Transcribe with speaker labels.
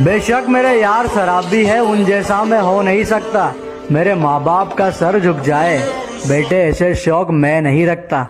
Speaker 1: बेशक मेरे यार शराबी है, उन जैसा मैं हो नहीं सकता। मेरे माँ बाप का सर झुक जाए, बेटे, ऐसे शौक मैं नहीं रखता।